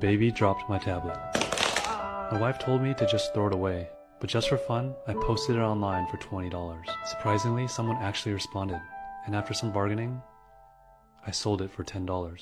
baby dropped my tablet. My wife told me to just throw it away, but just for fun, I posted it online for $20. Surprisingly, someone actually responded, and after some bargaining, I sold it for $10.